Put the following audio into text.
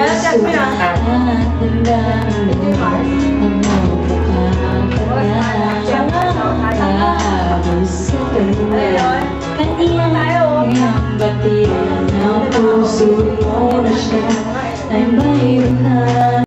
naranasan Puso at damdamin Ang mukha ka na Habos sa kanya Kaniyang batid ng puso mo na siya Ay